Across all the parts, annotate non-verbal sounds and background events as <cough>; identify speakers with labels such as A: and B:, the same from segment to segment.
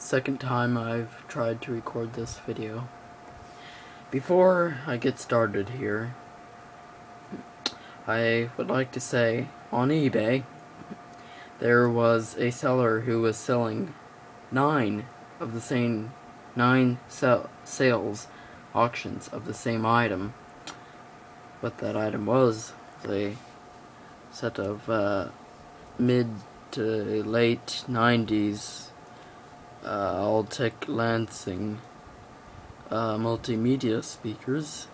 A: second time I've tried to record this video. Before I get started here, I would like to say on eBay there was a seller who was selling nine of the same nine sales auctions of the same item. What that item was, a set of uh, mid to late 90s uh, Altec Lansing uh, multimedia speakers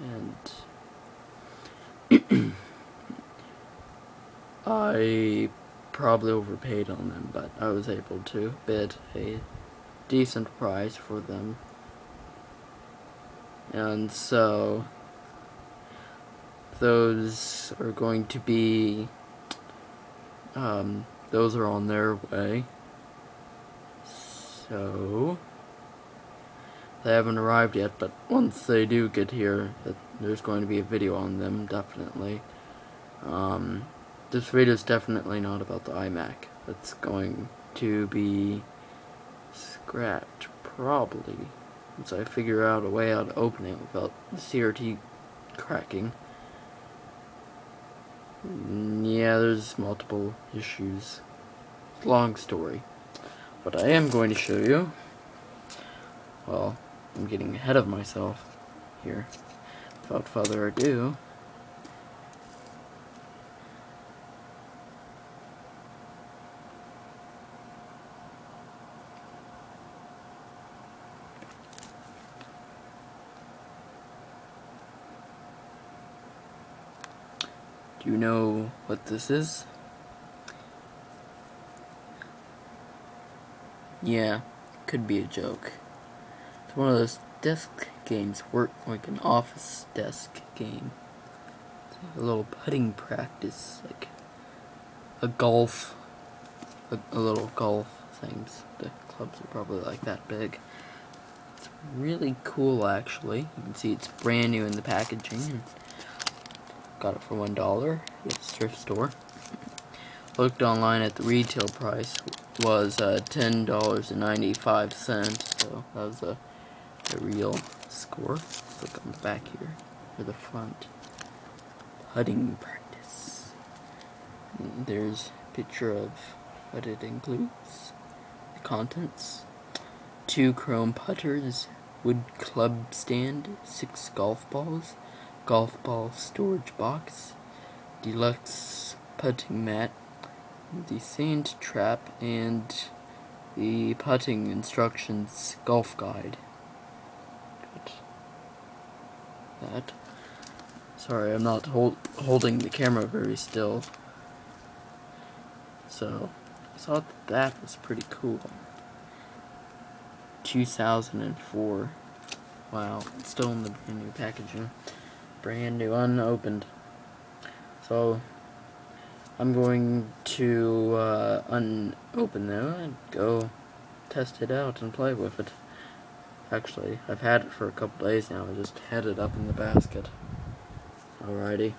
A: and <clears throat> I probably overpaid on them but I was able to bid a decent price for them. And so those are going to be um, those are on their way so they haven't arrived yet but once they do get here there's going to be a video on them definitely um, this video is definitely not about the iMac it's going to be scratched probably once I figure out a way how to open it without the CRT cracking yeah, there's multiple issues. Long story. But I am going to show you. Well, I'm getting ahead of myself here. Without further ado, Do you know what this is? Yeah, could be a joke. It's one of those desk games, work like an office desk game. a little putting practice, like a golf, a, a little golf things. The clubs are probably like that big. It's really cool actually. You can see it's brand new in the packaging. Got it for one dollar at the thrift store. Looked online at the retail price was uh, ten dollars and ninety five cents. So that was a, a real score. Let's look on the back here or the front. Putting practice. There's a picture of what it includes. The contents. Two chrome putters, wood club stand, six golf balls, golf ball storage box, deluxe putting mat, the sand trap, and the putting instructions golf guide. That. Sorry, I'm not hold, holding the camera very still. So, I thought that was pretty cool. 2004. Wow, it's still in the brand new packaging brand new, unopened. So, I'm going to uh, unopen them and go test it out and play with it. Actually, I've had it for a couple days now. I just had it up in the basket. Alrighty.